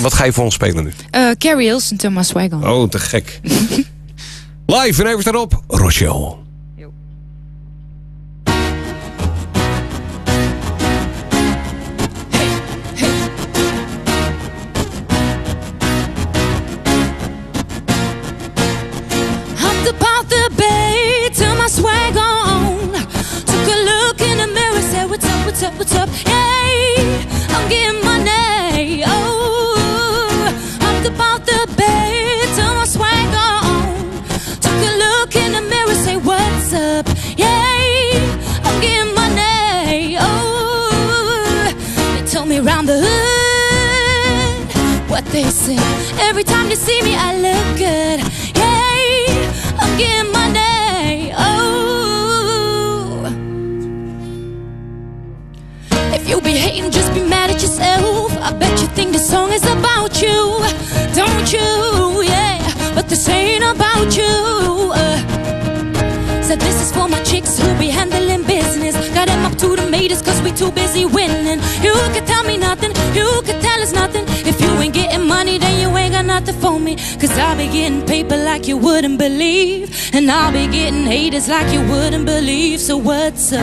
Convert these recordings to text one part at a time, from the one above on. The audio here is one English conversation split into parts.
Wat ga je voor ons spelen nu? Uh, Carrie Hills en Thomas Swagger. Oh, te gek. Live en even staan op, Rochelle. what's around the hood what they say. Every time they see me, I look said this is for my chicks who be handling business. Got them up to the meters cause we too busy winning. You can tell me nothing, you can tell us nothing. If you ain't getting money, then you ain't got nothing for me. Cause I'll be getting paper like you wouldn't believe. And I'll be getting haters like you wouldn't believe. So what's up?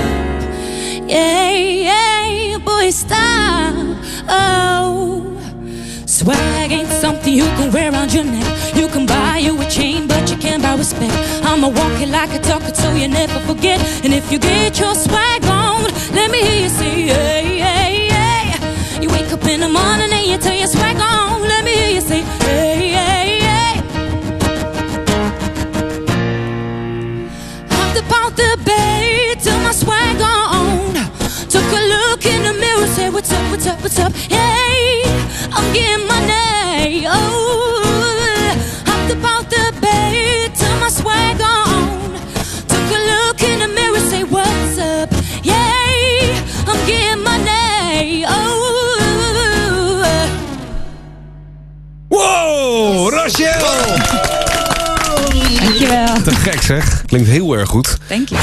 Yeah, yeah, boy, stop. Oh, swag ain't something you can wear around your neck. You can buy you a chain, but you can't buy respect. I'ma walk it like a talker so you never forget. And if you get your swag on, Marcel! Dankjewel. Te gek zeg. Klinkt heel erg goed. Dank je.